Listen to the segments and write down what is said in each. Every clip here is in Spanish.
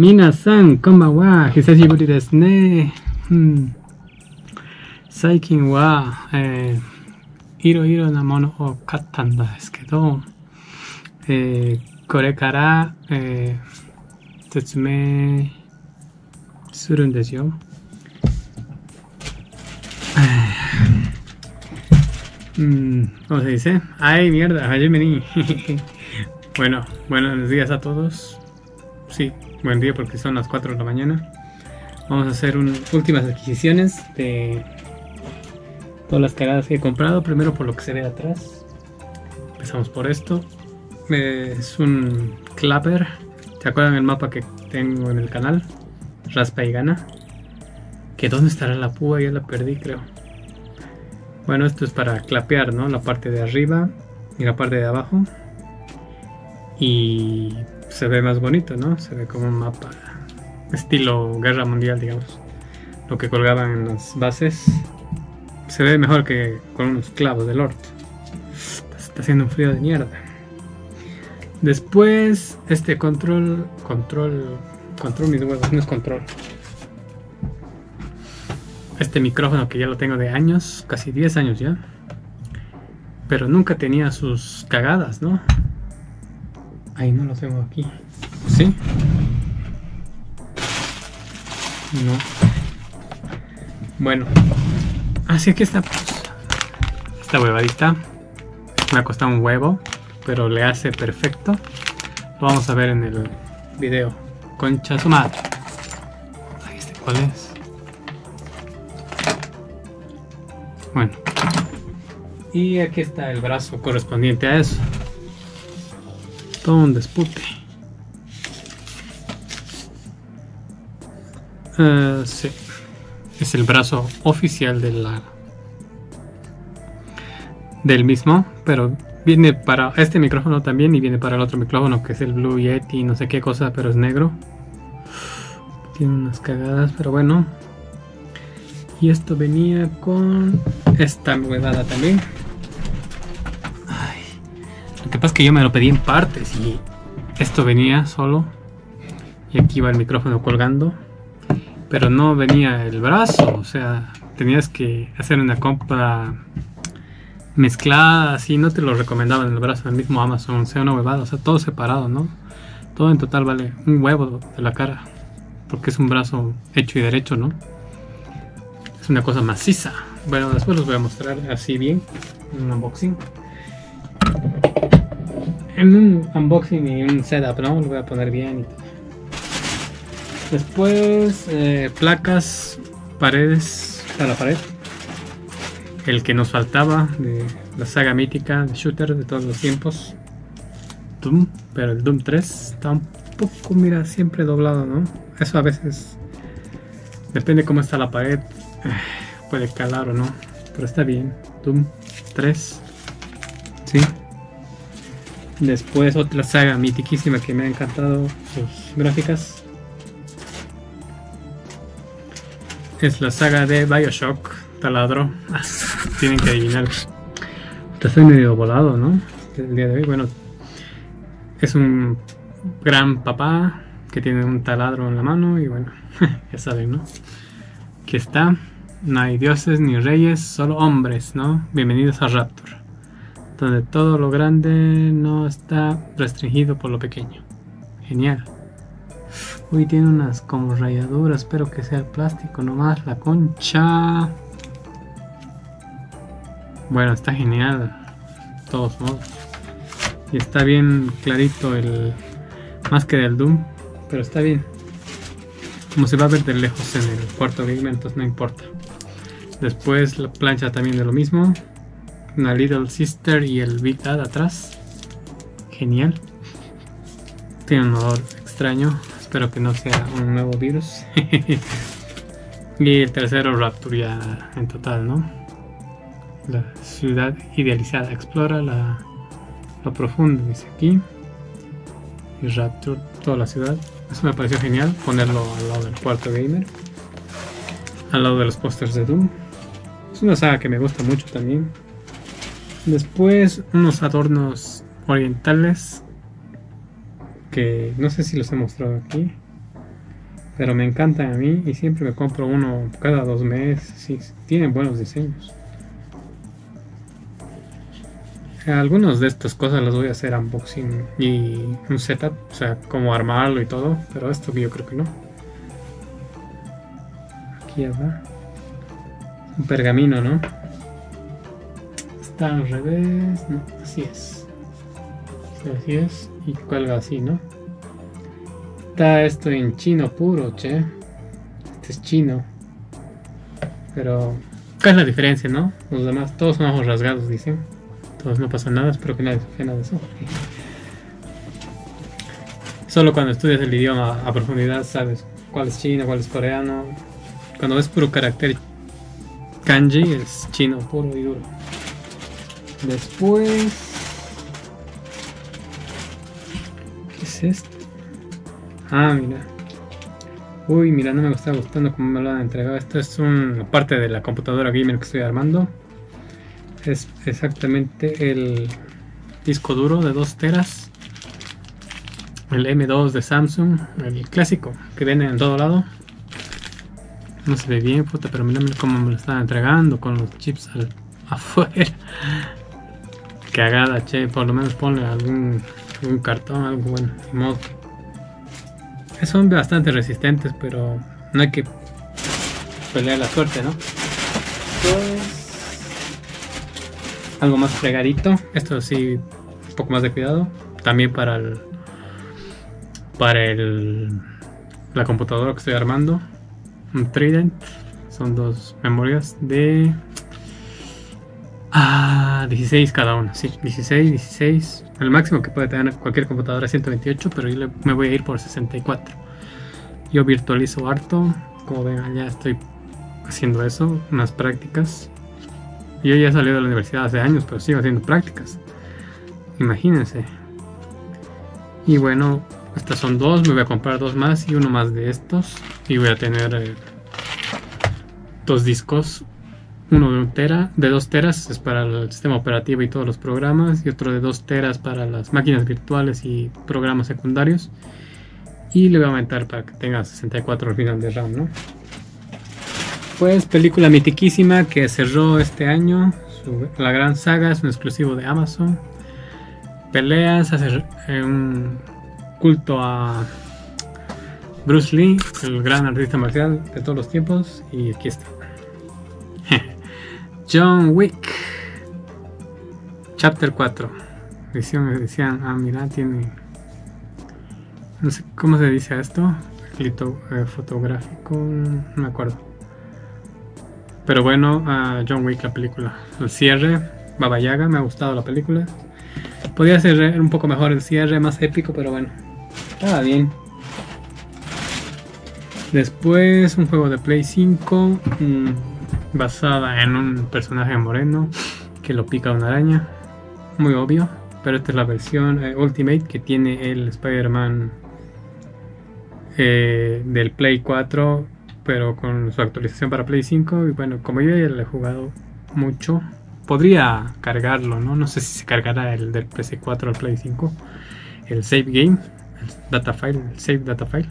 みなさん、こんばんは。久しぶりですね。最近は、えー、いろいろなものを買ったんですけど、えー、これから、えー、説明するんですよ。うん、¿Cómo se dice? ¡Ay, mierda! Buen día porque son las 4 de la mañana. Vamos a hacer un, últimas adquisiciones de todas las cagadas que he comprado. Primero por lo que se ve atrás. Empezamos por esto. Es un clapper. ¿Se acuerdan el mapa que tengo en el canal? Raspa y gana. Que dónde estará la púa, ya la perdí creo. Bueno, esto es para clapear, ¿no? La parte de arriba y la parte de abajo. Y se ve más bonito, ¿no? Se ve como un mapa estilo guerra mundial, digamos. Lo que colgaban en las bases. Se ve mejor que con unos clavos del orto. Está haciendo un frío de mierda. Después, este control, control, control mis huevos, no es control este micrófono que ya lo tengo de años, casi 10 años ya. Pero nunca tenía sus cagadas, ¿no? Ahí no lo tengo aquí. ¿Sí? No. Bueno. Así que esta, esta huevadita me ha costado un huevo, pero le hace perfecto. Lo vamos a ver en el video. Concha su madre. Ahí está, ¿cuál es? Bueno. Y aquí está el brazo correspondiente a eso. Todo un despute. Uh, sí. Es el brazo oficial de la del mismo, pero viene para este micrófono también y viene para el otro micrófono que es el Blue Yeti, no sé qué cosa, pero es negro. Tiene unas cagadas, pero bueno, y esto venía con esta huevada también. Que pasa es que yo me lo pedí en partes y esto venía solo. Y aquí va el micrófono colgando. Pero no venía el brazo. O sea, tenías que hacer una compra mezclada así. No te lo recomendaban en el brazo del mismo Amazon. Sea, una huevada. O sea, todo separado, ¿no? Todo en total vale un huevo de la cara. Porque es un brazo hecho y derecho, ¿no? una cosa maciza. Bueno, después los voy a mostrar así bien, en un unboxing. En un unboxing y un setup, ¿no? Lo voy a poner bien. Después, eh, placas, paredes a la pared. El que nos faltaba de la saga mítica de shooter de todos los tiempos. Doom, pero el Doom 3 está un poco, mira, siempre doblado, ¿no? Eso a veces depende cómo está la pared puede calar o no, pero está bien. Doom 3. Después otra saga mitiquísima que me ha encantado sus gráficas. Es la saga de Bioshock, taladro. tienen que adivinar. Estoy medio volado, ¿no? El día de hoy, bueno, es un gran papá que tiene un taladro en la mano y bueno, ya saben, ¿no? Que está no hay dioses ni reyes, solo hombres, ¿no? Bienvenidos a Raptor, donde todo lo grande no está restringido por lo pequeño. Genial. Uy, tiene unas como rayaduras, espero que sea el plástico nomás, la concha. Bueno, está genial, todos modos. Y está bien clarito el... Más que del Doom, pero está bien. Como se va a ver de lejos en el cuarto entonces no importa. Después la plancha también de lo mismo. Una Little Sister y el Big Dad atrás. Genial. Tiene un olor extraño. Espero que no sea un nuevo virus. y el tercero Rapture ya en total, ¿no? La ciudad idealizada. Explora la, lo profundo, dice aquí. Y Rapture, toda la ciudad. Eso me pareció genial. Ponerlo al lado del cuarto gamer. Al lado de los pósters de Doom. Es una saga que me gusta mucho también. Después unos adornos orientales que no sé si los he mostrado aquí. Pero me encantan a mí y siempre me compro uno cada dos meses. Sí, tienen buenos diseños. Algunos de estas cosas las voy a hacer unboxing y un setup, o sea, como armarlo y todo, pero esto yo creo que no. Aquí va. Un pergamino, ¿no? Está al revés, no, así es. Así es, y cuelga así, ¿no? Está esto en chino puro, che. Este es chino. Pero, ¿cuál es la diferencia, no? Los demás, todos son ojos rasgados, dicen. Todos no pasa nada, espero que nadie se nada de eso. Solo cuando estudias el idioma a profundidad sabes cuál es chino, cuál es coreano. Cuando ves puro carácter kanji es chino puro y duro. Después... ¿Qué es esto? Ah, mira. Uy, mira, no me está gustando cómo me lo han entregado. Esto es una parte de la computadora gamer que estoy armando es exactamente el disco duro de 2 teras el M2 de Samsung el clásico que viene en todo lado no se ve bien puta pero mira cómo me lo están entregando con los chips al, afuera cagada che por lo menos ponle algún, algún cartón algo bueno modo son bastante resistentes pero no hay que pelear la suerte no pues algo más fregadito. Esto sí, un poco más de cuidado. También para el. Para el. La computadora que estoy armando. Un Trident. Son dos memorias de. Ah, 16 cada uno. Sí, 16, 16. El máximo que puede tener cualquier computadora es 128, pero yo me voy a ir por 64. Yo virtualizo harto. Como ven, ya estoy haciendo eso, unas prácticas. Yo ya salí de la universidad hace años, pero sigo haciendo prácticas. Imagínense. Y bueno, estas son dos. Me voy a comprar dos más y uno más de estos. Y voy a tener eh, dos discos. Uno de un tera, de dos teras es para el sistema operativo y todos los programas. Y otro de dos teras para las máquinas virtuales y programas secundarios. Y le voy a aumentar para que tenga 64 al final de RAM, ¿no? Pues película mitiquísima que cerró este año. la gran saga es un exclusivo de Amazon. Peleas, hace eh, un culto a Bruce Lee, el gran artista marcial de todos los tiempos. Y aquí está. John Wick. Chapter 4. Edición, decían, ah, mira, tiene. No sé cómo se dice esto. Lito, eh, fotográfico, no me acuerdo. Pero bueno, John Wick la película. El cierre, Baba Yaga, me ha gustado la película. Podría ser un poco mejor el cierre, más épico, pero bueno. Estaba bien. Después un juego de Play 5 mm, basada en un personaje moreno que lo pica una araña. Muy obvio. Pero esta es la versión eh, Ultimate que tiene el Spider-Man eh, del Play 4 pero con su actualización para Play 5 y bueno, como yo ya le he jugado mucho, podría cargarlo, ¿no? No sé si se cargará el del PS4 al Play 5, el save game, el data file, el save data file,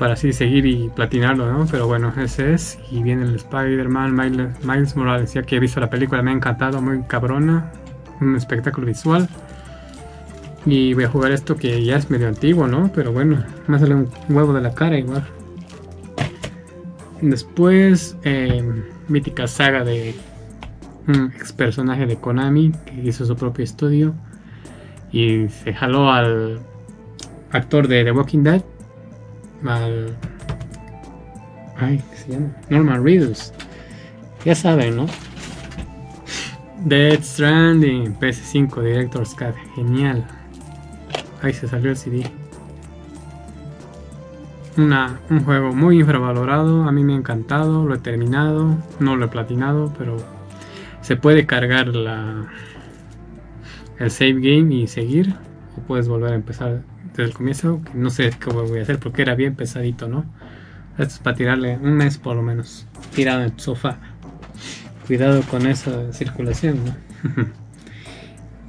para así seguir y platinarlo, ¿no? Pero bueno, ese es, y viene el Spider-Man Miles, Morales, ya que he visto la película, me ha encantado, muy cabrona, un espectáculo visual. Y voy a jugar esto que ya es medio antiguo, ¿no? Pero bueno, me sale un huevo de la cara igual. Después, eh, mítica saga de un ex personaje de Konami que hizo su propio estudio y se jaló al actor de The Walking Dead, al. Ay, ¿qué se llama? Norman Reedus. Ya saben, ¿no? Dead Stranding, PS5, Director's Cut, genial. Ahí se salió el CD un juego muy infravalorado, a mí me ha encantado, lo he terminado, no lo he platinado, pero se puede cargar la, el save game y seguir, o puedes volver a empezar desde el comienzo, que no sé cómo voy a hacer porque era bien pesadito, ¿no? Esto es para tirarle un mes por lo menos, tirado en tu sofá. Cuidado con esa circulación, ¿no?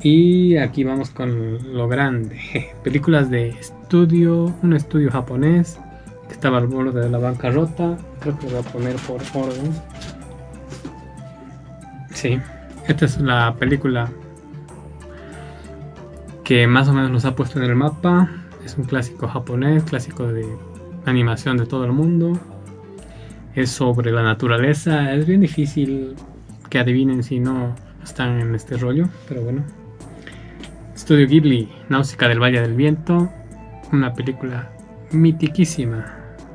y aquí vamos con lo grande. Películas de estudio, un estudio japonés que estaba al borde de la bancarrota. Creo que lo voy a poner por orden. Sí, esta es la película que más o menos nos ha puesto en el mapa. Es un clásico japonés, clásico de animación de todo el mundo. Es sobre la naturaleza. Es bien difícil que adivinen si no están en este rollo, pero bueno. Estudio Ghibli, Náusica del Valle del Viento, una película mitiquísima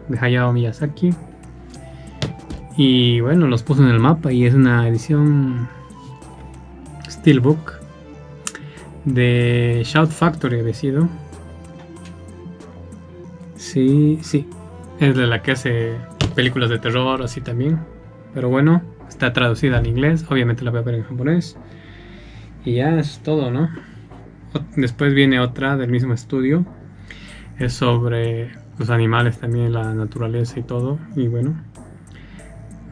de Hayao Miyazaki. Y bueno, los puso en el mapa y es una edición Steelbook de Shout Factory, he sido. Sí, sí, es de la que hace películas de terror, así también. Pero bueno, está traducida al inglés, obviamente la voy a ver en japonés. Y ya es todo, ¿no? Después viene otra del mismo estudio. Es sobre los animales también, la naturaleza y todo. Y bueno,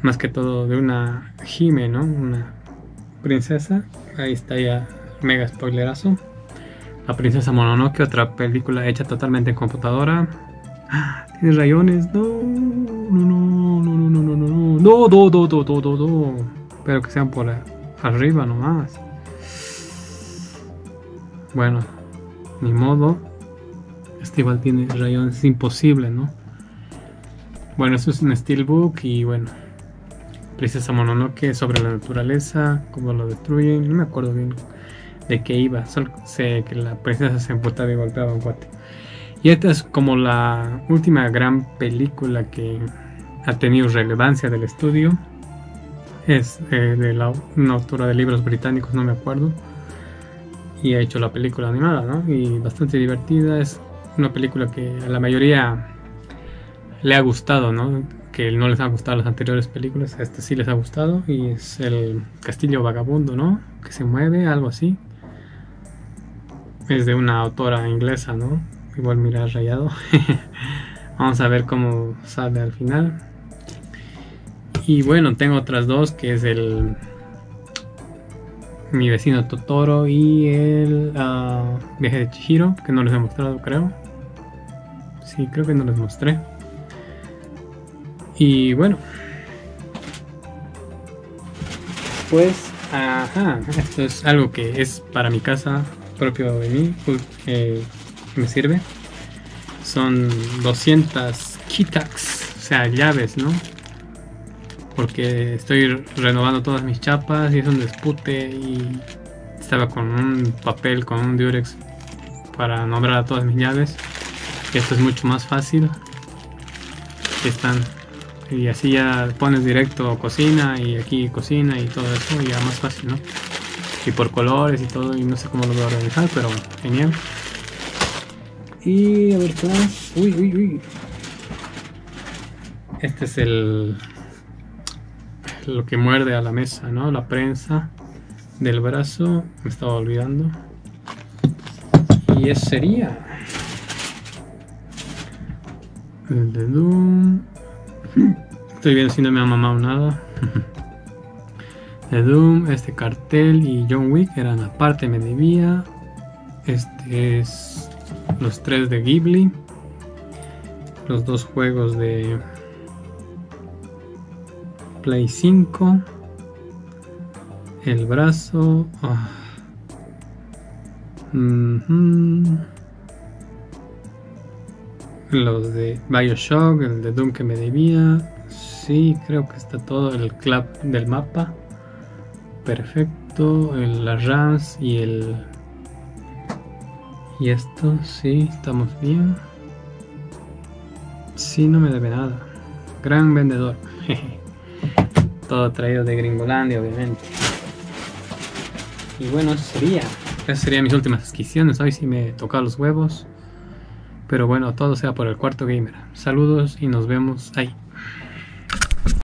más que todo de una Hime, ¿no? Una princesa. Ahí está ya, mega spoilerazo. La princesa Mononoke, otra película hecha totalmente en computadora. Tiene rayones, no, no, no, no, no, no, no, no, no, no, no, no, no, no, no. Espero que sean por arriba nomás. Bueno, ni modo. Este igual tiene rayones, es imposible, ¿no? Bueno, esto es un steelbook y bueno. Princesa Mononoke sobre la naturaleza, cómo lo destruyen. No me acuerdo bien de qué iba. Solo sé que la princesa se emputaba y golpeaba un cuate. Y esta es como la última gran película que ha tenido relevancia del estudio. Es eh, de la, una autora de libros británicos, no me acuerdo y ha hecho la película animada, ¿no? Y bastante divertida, es una película que a la mayoría le ha gustado, ¿no? Que no les ha gustado las anteriores películas, a este sí les ha gustado y es el Castillo Vagabundo, ¿no? Que se mueve, algo así. Es de una autora inglesa, ¿no? Igual mira rayado. Vamos a ver cómo sale al final. Y bueno, tengo otras dos, que es el mi vecino Totoro y el uh, viaje de Chihiro, que no les he mostrado, creo. Sí, creo que no les mostré. Y bueno. Pues, ajá, esto es algo que es para mi casa, propio de mí, eh, me sirve. Son 200 Kitax, o sea, llaves, ¿no? porque estoy renovando todas mis chapas y es un despute y estaba con un papel, con un durex para nombrar a todas mis llaves. Esto es mucho más fácil. Aquí están. Y así ya pones directo cocina y aquí cocina y todo eso ya más fácil, ¿no? Y por colores y todo y no sé cómo lo voy a organizar, pero genial. Y a ver qué. Uy, uy, uy. Este es el lo que muerde a la mesa, ¿no? La prensa del brazo, me estaba olvidando. Y ese sería el de Doom. Estoy viendo si no me ha mamado nada. de Doom, este cartel y John Wick eran aparte, me debía. Este es los tres de Ghibli. Los dos juegos de Play 5. El brazo. Ah. Los de Bioshock, el de Doom que me debía. Sí, creo que está todo el club del mapa. Perfecto. El, las RAMs y el. Y esto, sí, estamos bien. Sí, no me debe nada. Gran vendedor. Todo traído de Gringolandia, obviamente. Y bueno, sería. Esas serían mis últimas adquisiciones. Hoy sí me toca los huevos. Pero bueno, todo sea por el cuarto gamer. Saludos y nos vemos ahí.